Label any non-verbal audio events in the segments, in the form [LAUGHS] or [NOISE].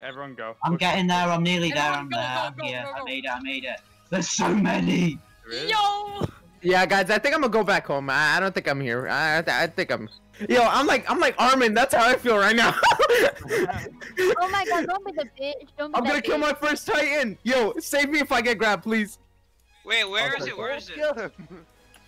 Everyone go. I'm Push. getting there. I'm nearly there. Everyone I'm go, there. go, I'm go, here. go, I made it. I made it. There's so many. There is. Yo! Yeah, guys, I think I'm gonna go back home. I, I don't think I'm here. I, I, I think I'm. Yo, I'm like, I'm like Armin. That's how I feel right now. [LAUGHS] Oh my god, don't be the bitch. Don't be I'm gonna kill my first Titan. Yo, save me if I get grabbed, please. Wait, where is Okay. it? Where is it?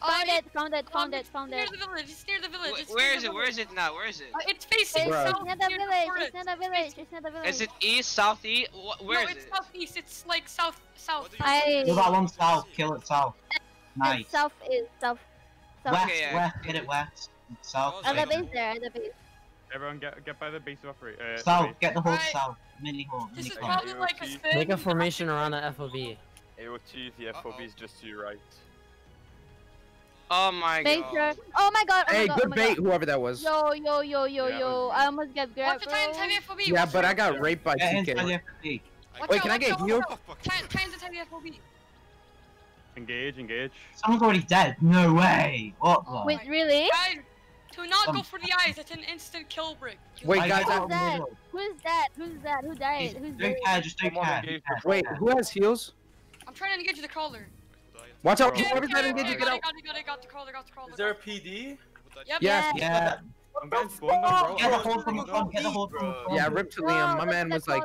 Kill him. Found it, found it, found it, found near the village. It's near the village. Wh- It's Where near is the it? Where is it now? Where is it? Uh, it's facing It's Bruh. south. near the near village, it's near the village, it's near the village. Is it east, south, east? Where no, is it's it? southeast. It's like south, south. What I... Kill that one south. Kill it south. Nice. It's south is south. South. West. Okay, yeah. West. Get it west. South. Oh, At the base there, at the base. Everyone get get by the base of operate. Uh, South. base. Get the horse Right. south. Mini horse. This Mini is horse. probably like a Make thing. Make a formation around the FOB. AOT, the Uh-oh. FOB is just to your right. Oh my Base god. truck. Oh my god, oh Hey, my god, oh good my bait, god. whoever that was. Yo, yo, yo, yo, Yeah, yo. but- I almost got Watch grabbed, the bro. Titan, Titan FOB. Yeah, but I got raped by Get into TK. the FD. Watch Wait, out, can I get out, healed? watch out. Titan, Titan's a Titan FOB. Engage, engage. Someone's already dead. No way. What the? Oh Wait, really? Guys, do not go Um, for the eyes. It's an instant kill brick. Wait, guys, got Who's out that? Who's that? Who's that? Who died? Who's Don't dead? care. Just don't Come on, care. engage Don't care. Wait, who has heals? I'm trying to engage the crawler. Watch out, Bro. whoever's Okay, not okay, engaging, got get out. got it, got it, got the crawler, got the crawler. Is there a PD? Yep. Yes. Yeah. I'm getting spawned on, bro. Get the from the front. Get the horse from the front. Yeah, rip to Liam. My man was like.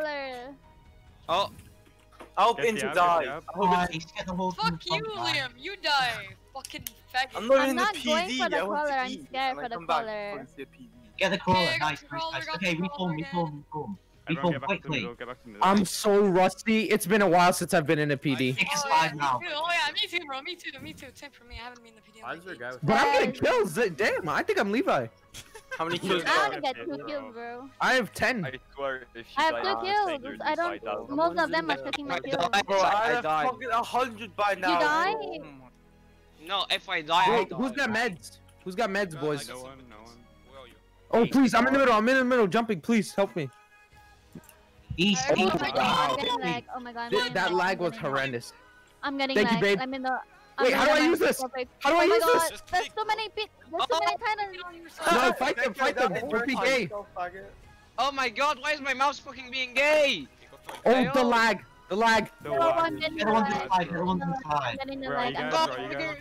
Oh, I hope Get the Into app, get dies. the app. I hope Into- Nice. Get the horse Fuck you. Liam. You die. Fucking faggot. I'm not I'm in the PD. going for the I want crawler, to I'm scared for the come crawler. before I see a PD. Get the crawler. Okay, Nice, nice, crawler, nice. got Okay, the reform, crawler reform, reform. Everyone Reform get back to the middle, get back to the middle. I'm so rusty. It's been a while since I've been in a PD. Pick a Oh, side yeah, now. me too. Oh yeah, me too, bro. Me too. Me too. Same for me. I haven't been in the PD. in Why like is there a eight guy But I'm getting Yes. kills. Eh, damn, I think I'm Levi. [LAUGHS] How many kills? I do I only have? got two kills, bro. I have 10. I swear, if you I have die two kills. I don't- die. Most of them are taking my kills. died. Bro, I I have died. fucking a hundred by now. died? Oh No, if I die, I Wait, die. who's got meds? Who's got meds, boys? I No got one, no one. Where are you? Oh, please, I'm in the middle. I'm in the middle. Jumping, please help me. East, Oh Oh east. my god, Wow. Lag. Oh my god, Th- that lag. lag I'm was horrendous. I'm getting Thank you, lag. babe. I'm in the. I'm Wait, in how the do I use this? How do I oh my use god, this? There's so many pe- There's so many titans. Get on your side. No, No, fight them, fight them. died. Don't be gay. Oh my god, why is my mouse fucking being gay? Okay, go for it. Oh, the lag. The lag. The No, lag I'm is getting Get the the so ones lag. bad, inside. Get the ones I'm inside. getting the lag. I'm guys?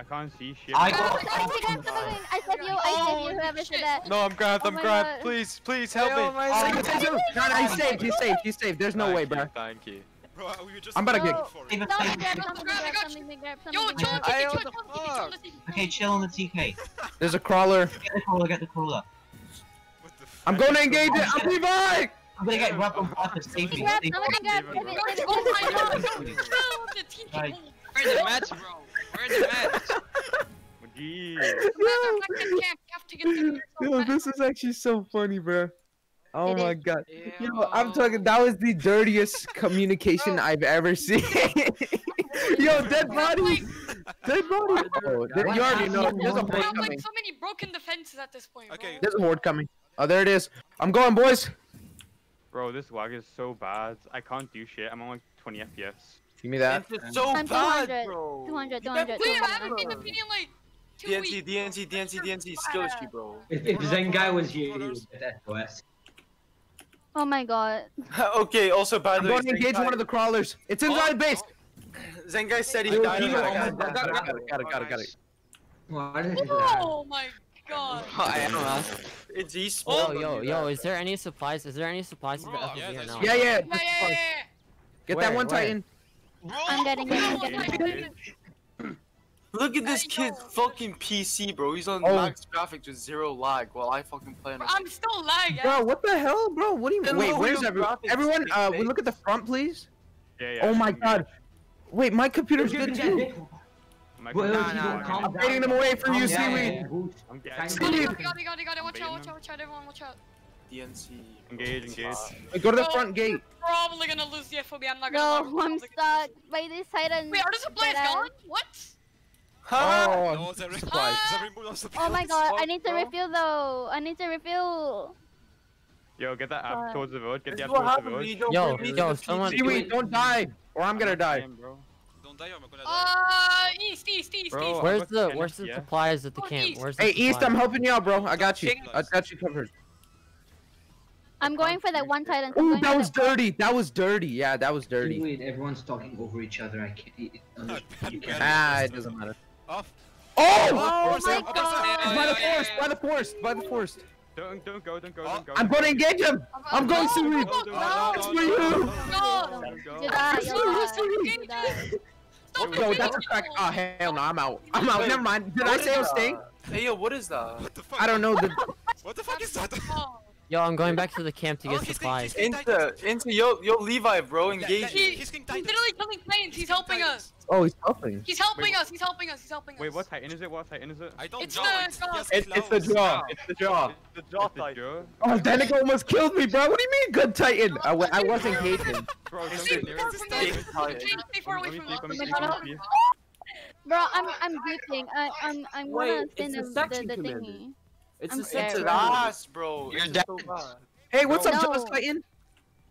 I can't see shit. I Oh, got- I see guys coming. I said you. I said you. Oh, whoever said that. No, I'm grabbed, Oh I'm my grabbed. God. Please, please help me. my Oh, second- no, no, he's saved. He's saved. He's saved. There's no Thank way, you, bro. Thank you. Bro, uh, we were just I'm about to get- for it. Save it, Something save grab, it. something grab, something Yo, something chill on the TK, what chill the on the TK, chill on the TK. Okay, chill on the TK. [LAUGHS] There's a crawler. Get the crawler. Get the crawler. What the I'm going to engage it. I'm Levi. I'm gonna get grab on Arthur. Save Something me. grab, Save me. something grab. Leave Save it, it, bro. save it, Oh save my it. god! Chill, the TK. Right. Where's the meds, bro? Where's the meds? Gee. Matter of you have to get the- [LAUGHS] Yo, this is actually so funny, bro. Oh It my is. god. Yo, I'm talking. That was the dirtiest [LAUGHS] communication I've ever seen. [LAUGHS] Yo, dead body. Dead body. Oh, you already know. There's a We horde have like so many broken defenses at this point. bro. Okay. There's a horde coming. Oh, there it is. I'm going, boys. Bro, this lag is so bad. I can't do shit. I'm on like 20 FPS. Give me that. It's so I'm bad, 200, bro. 200, You can't 200. Wait, I haven't been in the PD like two DNC, weeks. DNC, DNC, DNC, skill issue, bro. If, if Zengai was you, he would get SOS. Oh my god. [LAUGHS] okay, also, by the I'm the way, going to engage one of the crawlers. It's inside base. Zengai said he died. oh got my it, Got it, got got it, got it, got it, got it. Why did that? Oh my god. [LAUGHS] I am uh, It's he Yo, yo, yo, is there any supplies? Is there any supplies to the Bro, FOB yeah, or there's no? Yeah, yeah. Yeah, yeah, yeah, yeah. Get Where, that one where? Titan. I'm getting it, I'm getting it. [LAUGHS] Look at this kid's fucking PC, bro. He's on Oh. max graphics with zero lag while I fucking play on a I'm still lagging. Bro, what the hell, bro? What do you Then Wait, where's everyone? Everyone, uh, we look at the front, please. Yeah, yeah. Oh my engage. god. Wait, my computer's You're good gonna get too. hit. My Well, computer's you nah, don't I'm down. baiting them away from you, Calm down, seaweed. yeah, boost. I'm Thank getting. Got it, got it, got it, got it. Watch out, watch out, watch out, everyone, watch out. DNC. Engage, engage. Go to the front gate. Probably gonna lose the FOB. I'm not gonna. No. I'm stuck. By this Titan. Wait, are the supplies gone? What? Huh? Oh, No, there is supplies. there is. Oh my god, I need to refill though. I need to refill. Yo, get that app towards the village. Get This the app towards the happens when you village. Yo, yo, someone- PD. Seaweed, don't die, or I'm gonna die. Bro. Don't die, I'm gonna die. Uh, east, east, east, Bro, east. Where's the where's the supplies at the Oh, camp? Where's the Hey, East, I'm helping you out, bro. I got you. I got you covered. I'm going for that one Titan. I'm Ooh, that was that one- dirty. That was dirty. Yeah, that was dirty. Wait, everyone's talking over each other. I can't. It, it, [LAUGHS] you can't. Ah, it doesn't matter. Off. Oh! Oh my Opposite, god! By the forest, by the forest, by the forest. Don't don't go, don't go, don't go. I'm going to engage him. I'm going No, to. no, no, It's for you. No. Don't go. You die, you Serious, die, you serious. die. Stop Yo, that's a people. crack. Oh hell no, I'm out. I'm out. Never mind. Did I say I was staying? Hey yo, what is that? What the fuck? I don't know. The [LAUGHS] What the fuck is that? [LAUGHS] Oh. Yo, I'm going back to the camp to Oh, get he's supplies. getting- Into, into yo, yo, Levi, bro, engage. He- He's He's literally killing Titans. He's helping us. oh, he's helping. He's helping Wait. us. He's helping us. He's helping us. Wait, what Titan is it? What Titan is it? I don't It's know. the It's, jaw. It's, it's the clowns. jaw. It's the jaw. The jaw It's the type. jaw? Oh, Danica almost killed me, bro. What do you mean, good Titan? I, w- I wasn't engaging. Bro, Stay far it. from Stay us. tight. Stay- Stay far away from us. let me Oh see, my let God. me see. Bro, I'm I'm gripping. I I'm I'm gonna it's send a the, the, section the commander. thingy. It's I'm a scared. Into section. the ass, bro. You're It's dead. so bad. Hey, what's up, No. Jaws Titan?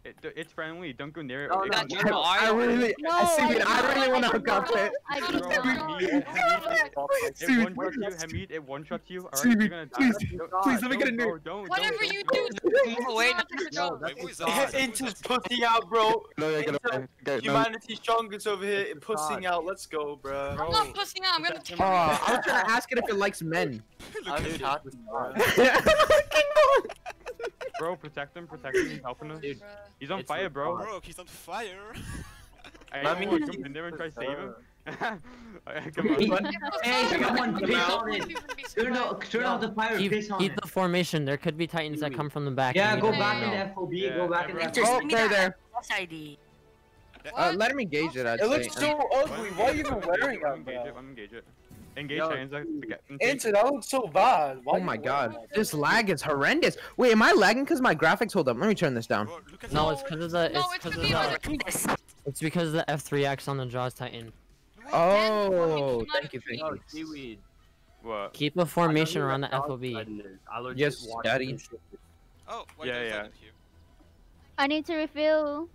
It, it's friendly. Don't go near it. Oh, no, It- no, it- you know, I I- really, No, I see. I it. I really want to hook up not. it. I Bro, did No, not. Hamid, Hamid, it Dude. one shot you. Hamid, it one shot you. Alright, you're gonna die. please, Don't- please, let me get a don't, new- Don't, Whatever you don't do, go. Move away. not take the. Wait, who is that? Who is pussing out, bro. No, you're gonna get no. Humanity strongest over here, pussing out. Let's go, bro. I'm not pussing out. I'm gonna Protect take. Oh, I was trying to ask it if it likes men. [LAUGHS] I'm happy, [LAUGHS] bro. Bro, protect him, protect him. He's helping us. Dude, He's on fire, bro. Bro, he's on fire. [LAUGHS] I Let me know, get jump in there and try to save him. Hey, Come on. Hey, someone piss on it. Turn out, turn out the fire. Keep, Piss on keep it. the formation. There could be titans that come from the back. Yeah, go back don't in know. the FOB. Yeah, Go back in the everyone- FOB. Oh, they're there. ID. Uh, let him engage it. I'd It say. looks so ugly. Why are you even wearing I'm that, engage it. bro? I'm engage it. Engage Yo, Titans. I forget. That looks so bad. Why Oh my god, that? this lag is horrendous. Wait, am I lagging because my graphics? Hold up, let me turn this down. Bro, No, it's because of the. No, It's it's because of because the. It's because of the F3X on the Jaws Titan. Oh, thank you, thank you. seaweed. What? Keep a formation around the FOB. Yes, Daddy. Oh, why Yeah, yeah. find him here? I need to refill.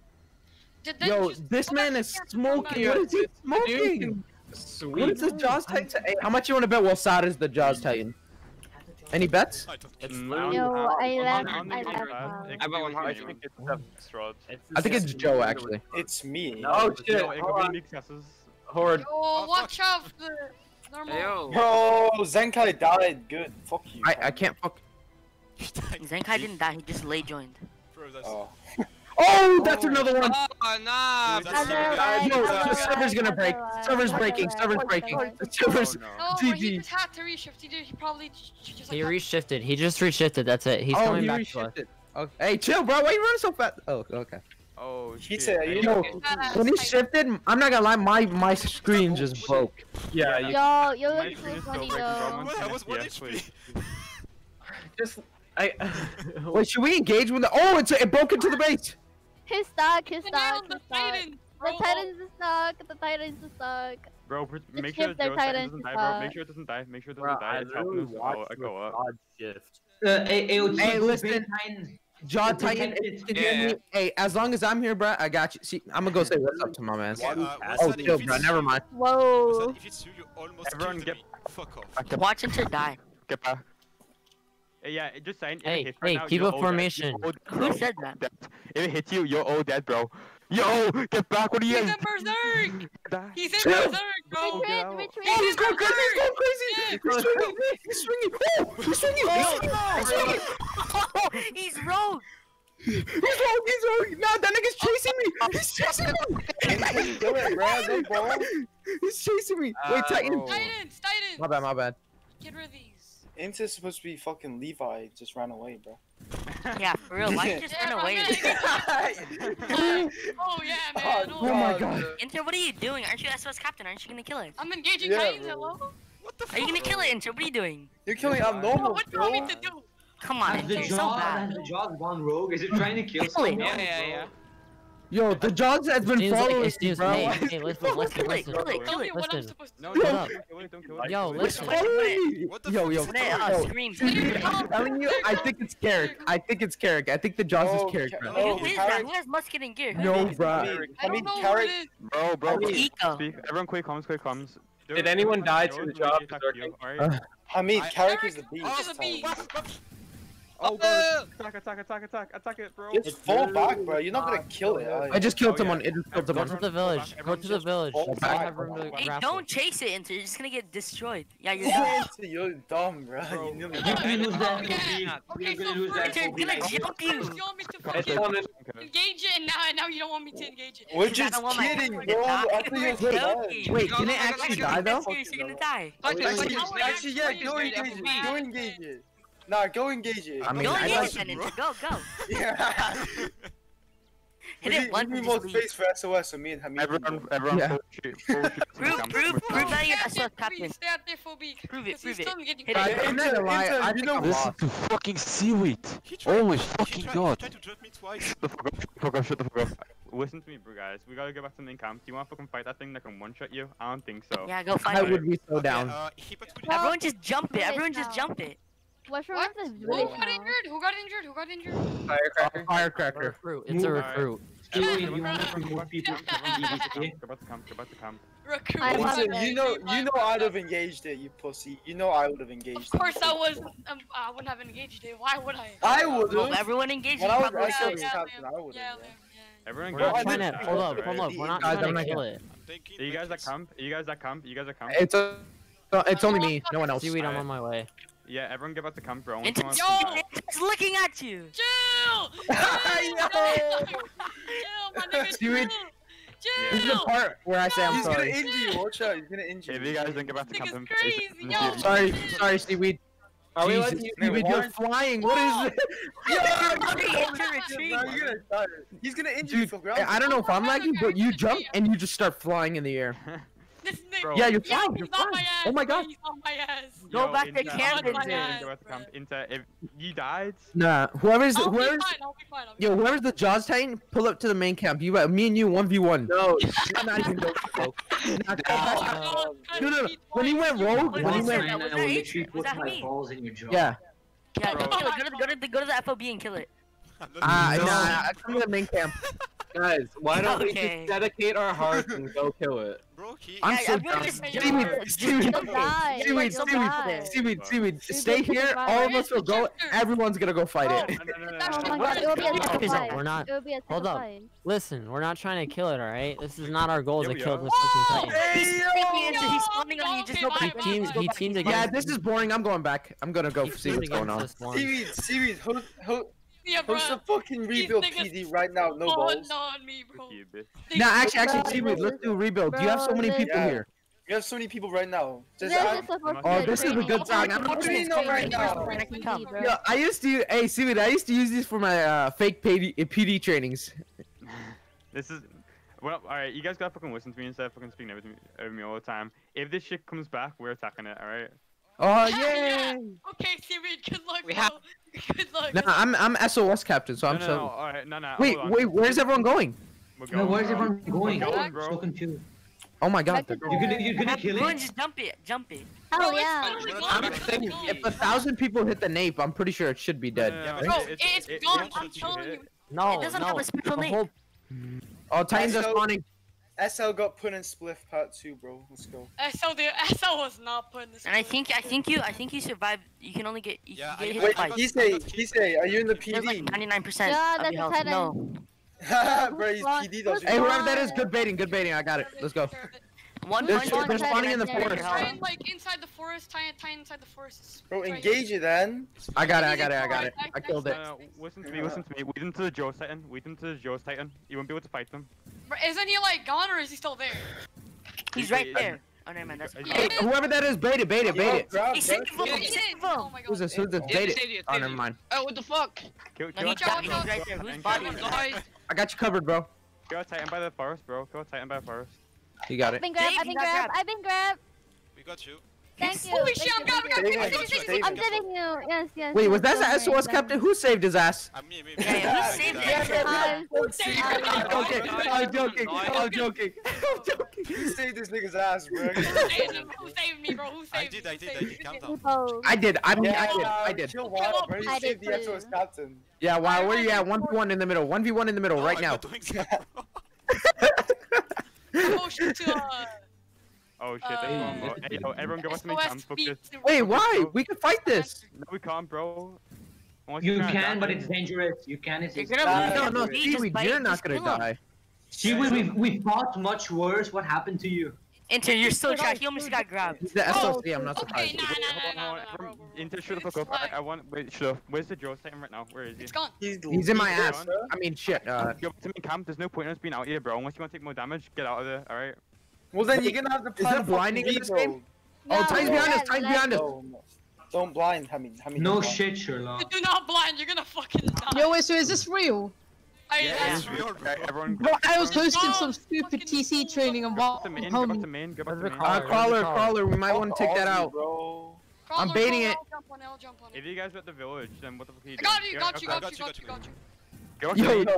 Did Yo, this man is smoking. What is he smoking? What Sweet. is the Jaws Titan? say? Hey, how much you want to bet Wasada is the Jaws Titan? Any bets? I don't It's literally- I I'm on- I'm I on the left path. out. It I could bet one I hundred. anyone. think it's Death's I think it's Joe actually. It's me. No, Oh it's shit. Joe. It could on. be Nixas's. Horde. Yo, Oh, watch out for the normal. Hey, yo. Bro, Zenkai died. Good. Fuck you. I I can't fuck. [LAUGHS] Zenkai didn't die, he just lay joined. Bro, that's... Oh. Oh, that's oh, another one. Oh, nah. That's bro. Other Other guy- line, No, the server's gonna break. Server's breaking. Server's breaking. The server's. Oh, no. Oh, no, bro, he GG. just had to reshift. He did. He probably j- j- just like He reshifted. He just reshifted. That's it. He's oh, coming he back to us. reshifted. Okay. Hey, chill, bro. Why you running so fast? Oh, okay. Oh, He said, you know- When he shifted, I'm not gonna lie, my my screen just broke. Yeah, you Yo, you My look screen so funny breaking, bro. I'm though. on What? I 10 was 1 FPS, please. HP. just I. [LAUGHS] Wait, should we engage with the? Oh, it's it broke into the base. He's stuck. He's The stuck. nail, He's the stuck. The. Titans is stuck. The Titans is stuck. Bro, make sure shift Joe their Titan Titans doesn't die, bro. Make sure it doesn't die. Make sure it doesn't die. I It's literally helping us. I go, watched I the go up. God shift. Uh, hey, hey, Hey, listen. Jaw Titan, Titan. you hear me, hey, as long as I'm here, bro, I got you. See, I'm gonna go say what's up to my man. Yeah, uh, Oh, chill, bro. Never mind. What's that Whoa. if it's you, you almost Everyone get- me. Fuck off. Watch him to die. Get back. Uh, Yeah, just saying. if it Hey, right hey, now, keep you're a all dead. formation. Oh, Who said that? dead. If it hits you, you're all dead, bro. Yo, get back. What are you He's in berserk. He's in Chill. berserk, bro. Retreat, out. Oh, he's going crazy! He's going Yeah. crazy! He's swinging! He's swinging! Oh, he's swinging! He's swinging! [LAUGHS] He's rogue! He's wrong! He's wrong! Nah, that nigga's chasing me! He's chasing me! Do it, bro. Go, bro. He's chasing me! Wait, Titan! Oh. Titans, Titans. My bad, my bad. Get rid of these. Inta's supposed to be fucking Levi. Just ran away, bro. [LAUGHS] Yeah, for real, why just Yeah, run away? [LAUGHS] [LAUGHS] oh yeah, oh, man. Oh my god. Inter, what are you doing? Aren't you SOS captain? Aren't you gonna kill it? I'm engaging Yeah, Titans. Hello. What the fuck? Are you gonna kill it, Inter? What are you doing? You're killing Yeah, abnormal, What do you want me bro. to do? Come on, Has the Inter, you're so bad. has the jaw gone rogue? Is it trying to kill Kill someone? Yeah, yeah, yeah. Yo, the Jaws has been Seems like following it me, bro. Hey, hey, listen, listen, Kill it, listen. kill it, Tell kill me it. what I'm Listen. supposed to No, do. no, Yo. don't kill it, don't kill it. Yo, Wait, It's listen. following me! What the Yo, fuck yo, is Nay, that? uh, yo. screams. I'm telling you, I think it's Carrick. I think it's Carrick. I think the Jaws is Carrick, Ca- bro. Who is Carrot- that? Who has musket and gear? Who No, is it? bro. I I don't mean, know carrot. what it is. Bro, bro. Iko. Speak. Everyone, quick comms, quick comms. Did anyone die to the job Oh, god. Attack, attack, attack, attack, attack it, bro. Just fall back, bro. You're not gonna kill it. I just killed someone. It just killed someone. Go to the village. Go to the village. Hey, don't chase it, Inter. You're just gonna get destroyed. Yeah, you're dumb. [LAUGHS] You're dumb, bro. You're gonna lose that. You're gonna lose that. Inter, gonna jump you. You want me to fucking [LAUGHS] engage it, and now, now you don't want me to engage it. We're just kidding, bro. I think you're. Wait, did it actually die though? You're gonna die. Actually, yeah. Go engage it. Go engage it. Nah, go engage it. I mean, go engage it, Ninja. Go, go. [LAUGHS] yeah. Hit it one. Give me more space for SOS So me and Hamid. Everyone, everyone, yeah. prove, prove, prove, prove that you're SOS captain. Stay out there for me. Prove it, prove it. Hit it. I'm not gonna lie. I think I'm lost. to fucking seaweed. Oh my fucking god. He tried to drop me twice. Shut the fuck up. Shut the fuck up. Shut the fuck up. Listen to me, bro, guys. We gotta get back to main camp. Do you want to fucking fight that thing that can one-shot you? I don't think so. Yeah, go fight it. I would be so down. Uh, everyone just jump it. Everyone just jump it. What? Sure what? Who got injured? Who got injured? Who got injured? Firecracker. firecracker. recruit. It's a recruit. You remember from more people. [LAUGHS] They're about to come. They're about to come. Raccoon. You know, you know, I'd have engaged it, you pussy. You know, I would have engaged. Of course, I was. Um, I wouldn't have engaged it. Why would I? I would. Well, everyone engaged. When I was yeah, yeah, captain, I would. Yeah, Everyone go. Hold up, hold up, hold up. We're not trying to kill it. Are you guys that come? Are you guys that come? Are you guys that come? It's a. It's only me. No one else. Seaweed, I'm on my way. Yeah, everyone get about to come bro. It's, yo, he's looking at you. Chill. [LAUGHS] Chill, my nigga. Dude. Chill. This is the part where I no. say I'm He's sorry. He's gonna injure you. Watch out. He's gonna injure you. If you guys don't get about to come, camp, crazy. Yo, sorry, sorry, Seaweed. Are we letting you? Seaweed, you're flying. What is this? [LAUGHS] Yo, you're gonna He's gonna injure Dude, you. I don't know if oh I'm lagging, but you jump and you just start flying in the air. [LAUGHS] this nigga. Yeah, you're fine. Yeah, you're fine. My ass. Oh my god. He's on my ass. Yo, Go back to Camden. Inter, if you died. Nah, whoever's I'll whoever's. Be fine, I'll be fine, I'll be yo, fine. whoever's the Jaws Titan, pull up to the main camp. You, uh, me and you, one v one. No, [LAUGHS] not even going. No, no. When he went rogue, when he went. rogue, will literally put my balls in your jaw. Yeah. Yeah, go to the go to the FOB and kill it. Uh, no. nah, come to the main camp. [LAUGHS] Guys, why don't okay. we just dedicate our hearts and go [LAUGHS] kill it? Bro, he- I'm so dumb. Seaweed, seaweed, seaweed, seaweed, seaweed, seaweed. Stay here. All of us will go. Everyone's gonna go fight it. We're not. Hold up. Listen, we're not trying to kill it. All right. This is not our goal to kill this fucking titan. He's spawning on you. Just go back. He teams. He teams again. Yeah, this is boring. I'm going back. I'm gonna go see what's going on. Seaweed, seaweed, host, host. Yeah, bro. Post a fucking rebuild PD right now, no balls. on me, bro. You, no, actually, actually, Jimmy, let's do rebuild. Bro, you have so many people yeah. here. You have so many people right now. Just, yeah, just oh, this is a good time. I'm not right now. Yeah, I used to. Hey, Simon, I used to use these for my uh, fake PD, PD trainings. [LAUGHS] this is well, all right. You guys gotta fucking listen to me instead of fucking speaking over me, over me all the time. If this shit comes back, we're attacking it. All right. Oh yeah! Okay, Siri, good luck. We have... [LAUGHS] Good luck. No, I'm I'm SOS captain, so no, I'm no, so. No, all right, no, no. Wait, wait, where's everyone going? Going no, where's bro. everyone going? We're going uh, bro. Oh my god. You're gonna, you're gonna kill it? Just jump it, jump it. Oh yeah. I'm saying, if a thousand people hit the nape, I'm pretty sure it should be dead. No, no, no. Bro, it's, it's, it's gone. It, I'm telling you. No, it doesn't no. have a special name. Whole... Oh, Titans are spawning. SL got put in Spliff Part Two, bro. Let's go. SL, the SL was not put in this. And I think, I think you, I think you survived. You can only get, you yeah, can get I, hit Kisei, Kisei, are you in the PD? 99% yeah, of health. No. [LAUGHS] bro, he's PD. Hey, whoever that is, good baiting, good baiting. I got it. Let's go. One They're, point they're in the forest. Try and, like inside the forest. Tie, tie inside the forest. Bro, engage it then. I got it. I got it. I got it. I killed it. No, listen to me. Listen to me. Wait into the Jaws Titan. Wait into the Jaws Titan. You won't be able to fight them. But isn't he like gone or is he still there? He's right there. Oh no, man, that's hey, whoever that is, bait it, bait it, bait it. Oh who's this? Who's this? Bait it. Oh, never mind. Oh, what the fuck? Kill, kill no, he got me. He's right there. Whose body? I got you covered, bro. Go Titan by the forest, bro. Go Titan by the forest. You got it. I've. Been grabbed, I've been grabbed. I've been grabbed. We got you. Thank He's you. Holy shit, I'm grabbed. I'm saving you. Yes, yes. Wait, was that the SOS captain? Who saved his ass? Uh, me, me, me. Who [LAUGHS] saved his ass? I'm joking. I'm joking. I'm joking. [LAUGHS] I'm joking. Who saved this nigga's ass, bro? Who saved me, bro? Who saved me? I did, I did, I did. Calm down. I did. I mean, I did. I did. You saved the SOS captain. Yeah, Why? where you at? 1v1 in the middle. 1v1 in the middle oh right now. [LAUGHS] Oh shit to uh. Oh shit, that's Uh, wrong. Hey, yo, everyone go back to me. SOS I'm focused. Wait, why? We can fight this. No, we can't, bro. Unless You you're can, but it's dangerous. You can. It's You're it's- gonna lose No, no, speed just Seaweed, by- you're not gonna kill him. die. Seaweed, we we fought much worse. What happened to you? Inter, you're still trash. He almost got grabbed. He's the Oh, SOC, I'm not Okay, nah, Wait, nah, nah, on, nah, nah. Inter, shut the fuck up. I. I want. Wait, shut up. Where's the Joe Titan right now? Where is he? It's gone. He's, He's in my ass. I mean, shit. Uh, Yo, to me, camp. There's no point in us being out here, bro. Unless you want to take more damage, get out of there. All right. Well, then you're gonna have to Is plan there blinding in this rebuild. game? oh, No, Titan's behind us. let- Titan's let- behind us. No, no. Don't blind, Hemi. Hemi No don't shit, Sherlock. [LAUGHS] Do not blind. You're gonna fucking die. Yo, wait, so is this real? I, Yeah, I- It's real, bro. Okay, everyone. Bro, I was hosting No, some stupid TC fool. training and Go while back. Go back to main. Go back to main. Uh, crawler, where's the car? crawler. We might want to take that out. Bro. I'm baiting bro, it. I'll jump on it, I'll jump on it. If you guys are at the village, then what the fuck are you I doing? got you, got you, got you, got you, got you. Go back Yo, main.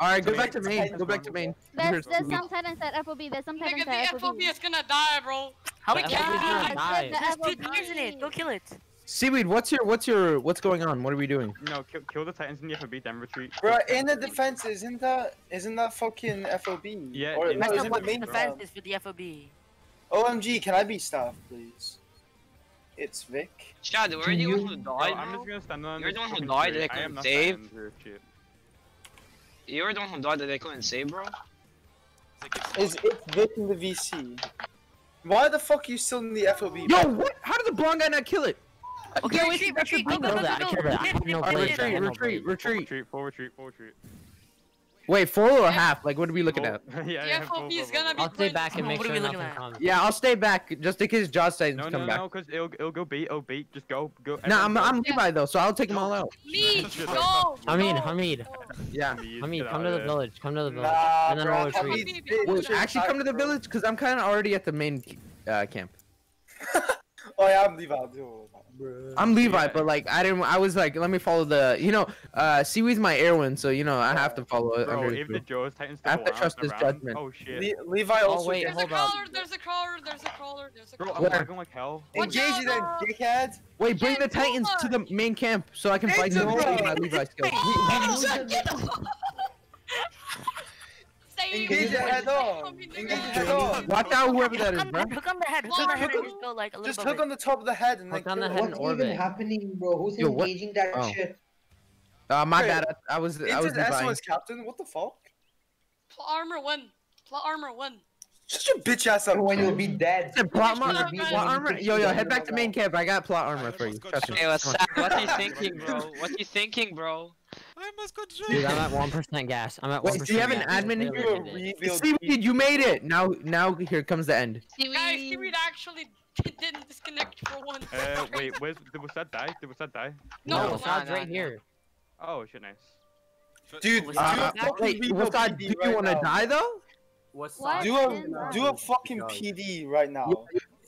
all right, go back to main. main. Go back to main. There's, there's some Titans at FOB. There's some Titans Nigga, at the FOB. FOB is gonna die, bro. How The we FOB is can't gonna die? die. There's two FOB. in it. Go kill it. Seaweed, what's your, what's your, what's going on? What are we doing? No, kill, kill the Titans in the FOB, then retreat. Bro, in the defense, isn't that isn't that fucking FOB? Yeah, Or, no, the is not what the the main defense defense? is for the FOB. OMG, can I be staff, please? It's Vic. Shadow, were Can you the one you- who Bro, died, I'm just gonna stand on You're the one who died that I I couldn't save? standing here, shit. You were the one who died that I couldn't save, bro? Is it's Vic in the VC? Why the fuck are you still in the FOB? Yo, what? How did the blonde guy not kill it? Okay, Yo, retreat, that's a retreat. Go, blonde go, I go, killed go, it. go. I killed it. I killed it. Dip, dip, I dip, killed dip. it. Retreat, retreat, Full retreat. retreat, full retreat, full retreat. Wait, full or half? Like, what are we looking at? Full- [LAUGHS] yeah, The yeah, full, FOB full, is full, gonna full. be I'll stay playing back and this make What are sure we looking nothing at? comes. Yeah, I'll stay back just in case Josh Titans No, come no, back. no, because it'll, it'll go beat, it'll beat, just go, go. No, I'm, everyone I'm go. Levi though, so I'll take them all out. Me, Shit, [LAUGHS] go. Hamid, go, Hamid. Yeah. Hamid, come to the village. Come to the village. Nah, and then bro, we'll retreat. Wait, actually come to the village because I'm kind of already at the main uh, camp. [LAUGHS] Oh yeah, I'm Levi. Dude. I'm Levi, Yeah. but like I didn't. I was like, let me follow the. You know, uh, Seaweed's my Erwin, so you know I have to follow it. I'm Bro, if the. Joe's Titans I have to trust around, his judgment. Oh shit. Le- Levi also wait, gets There's a hold on. crawler, there's a crawler, there's a crawler, there's a Bro, I'm crawler. Where? lagging like hell. Watch Engage out, you then, bro. dickhead. Wait, bring the Titans to the main camp so I can fight Into them my Levi skills. Save Engage me. it head on. Engage it nigga. head on. Watch out, whoever that is, bro. hook on the head, hook on the head, and just go like a little Just hook on the top of the head and then Hook on the kill head What's even happening, bro? Who's engaging that oh. shit? Uh, my Wait, bad. I, I was I was Into Levi. SOS captain. What the fuck? Plot armor win. Plot armor win. Shut a bitch ass up. When you'll be dead. Said plot, Plot armor. plot armor. Yo, yo, head back to main camp. I got plot armor for you. Trust me. Hey, what's Come up? What you thinking, bro? What you thinking, bro? I must go Dude, I'm at one percent gas. I'm at one do you have an admin in You here? Seaweed, you made it. Now, now here comes the end. Guys, Seaweed actually [LAUGHS] didn't disconnect for one. Uh, wait, where's, did Wasad die? Did Wasad die? No, No, no, Wasad's no, right no. here. Oh shit, nice. Dude, What's do Uh, wait, rebuild what's that? Do you right want to die though? What's What? Do I a do a fucking PD right now.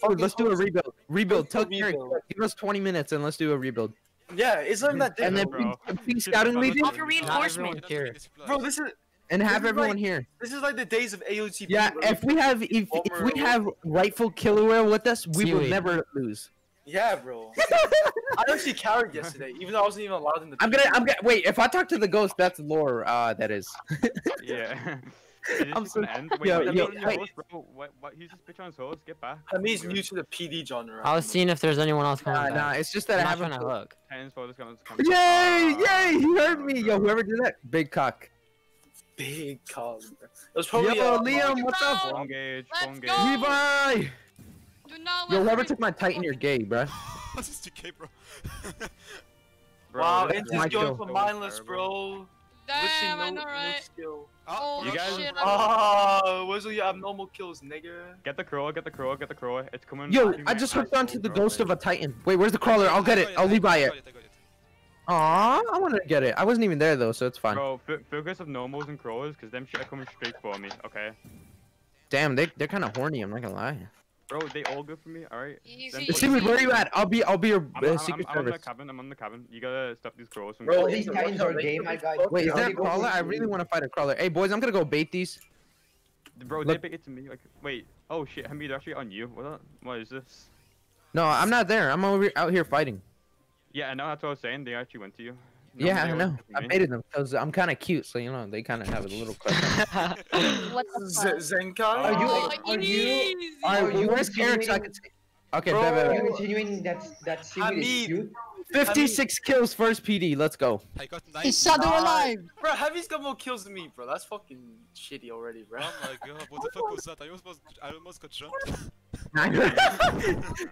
Dude, let's do a rebuild. Rebuild. Let's do a Tell Derek, give us 20 minutes and let's do a rebuild. Yeah, it's not that And then difficult, bro. bring, bring scouting Just legion follow Offer reinforcement. Here. bro. This is and have everyone like- here. this is like the days of AOTP. Yeah, if we have if, if we have rightful killer whale with us, we will never lose. Yeah, bro. [LAUGHS] I actually carried yesterday, even though I wasn't even allowed in the. I'm gonna I'm gonna wait. If I talk to the ghost, that's lore. Uh, that is. Yeah. [LAUGHS] I'm just so- end? Wait, yo, wait, yo, yo, wait. host, bro. What, what, he's just bitch on his host. Get back. Hamid's new to the PD genre. I was seeing if there's anyone else coming Nah, back. nah. It's just that I'm I not haven't. trying to hook. Titans for this kind Yay! Yay! He heard me. Yo, whoever did that, big cock. Big call. It was probably. Yo, uh, Liam, what's up? Bro, Full engage. Let's Full engage. go. Levi. Do not Yo, let whoever took my Titan, you're gay, bruh. This is TK, bro. [LAUGHS] Bro, Wow, this Inta's is going for mindless, bro. Damn, I Literally know, no, no right? skill. Oh, You guys- shit. Oh, where's all your abnormal kills, nigga? Get the crawler, get the crawler, get the crawler. It's coming. Yo, I just I hooked onto the ghost of a Titan. Wait, where's the crawler? I'll get it. I'll leave by it. Aw, I wanted to get it. I wasn't even there though, so it's fine. Bro, f- focus of normals and crows, cause them shit are coming straight for me. Okay. Damn, they they're kind of horny. I'm not gonna lie. Bro, they all good for me. All right. Easy. Seaweed, where are you at? I'll be I'll be your I'm, uh, I'm, secret I'm, I'm on the cabin. I'm on the cabin. You gotta stop these crows. From Bro, going. these titans are gay, my guy. Wait, is that a crawler? I really want to fight a crawler. Hey, boys, I'm gonna go bait these. Bro, Look- they pick it to me. Like, wait. Oh shit, Hamid, they're actually on you. What? What is this? No, I'm not there. I'm over out here fighting. Yeah, I know. That's what I was saying. They actually went to you. Yeah, I know. I me. baited them because I'm kind of cute, so you know they kind of have a little [LAUGHS] crush. on. [LAUGHS] What the Z- fuck? Zenkai? Are you- Oh, are you- are you where's Eric so I insinuating- can see? Okay, Bro. bet, bet, Are you continuing that that series? Hamid. You? 56 kills first PD. Let's go. I got nine. Is Shadow Nah. alive? Bro, Heavy's got more kills than me, bro. That's fucking shitty already, bro. Oh my god, what the fuck was that? I almost, I almost got jumped. [LAUGHS]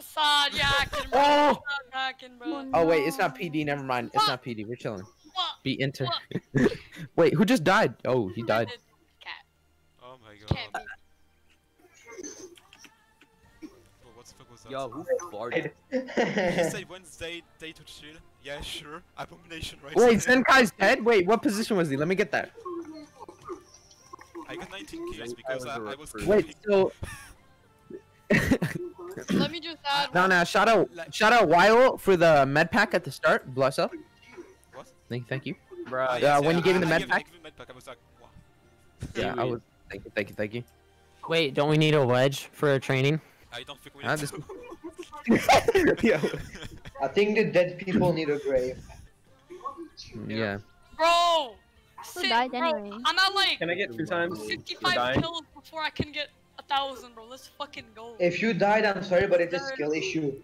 Sad yakin, bro. Oh! Sad yakin, bro. oh wait, it's not PD. Never mind. It's not PD. We're chilling. What? Be enter. [LAUGHS] wait, who just died? Oh, he died. Cat. Oh my Can't god. be. Bro, what the fuck was that? Yo, who farted? He said Wednesday, day to chill. Yeah, sure. Abomination, right? Wait, Senkai's dead. Wait, what position was he? Let me get that. I got 19 kills because I, I was Wait, so. [LAUGHS] [LAUGHS] Let me just add. No, no. Shout out, shout out, Wyle for the med pack at the start. Bless up. What? Thank, thank you. Bro, Uh, yes, when yeah, you gave him the med gave- pack? I med pack. I was like, wow. Yeah, I was. Thank you, thank you, thank you. Wait, don't we need a wedge for a training? I don't think we need this- to. [LAUGHS] Yo. I think the dead people need a grave. Yeah. Bro! Sit, died bro. anyway? I'm at like Can I get two times? 55 kills before I can get a thousand, bro. Let's fucking go. If you died, I'm sorry, but it's a skill issue.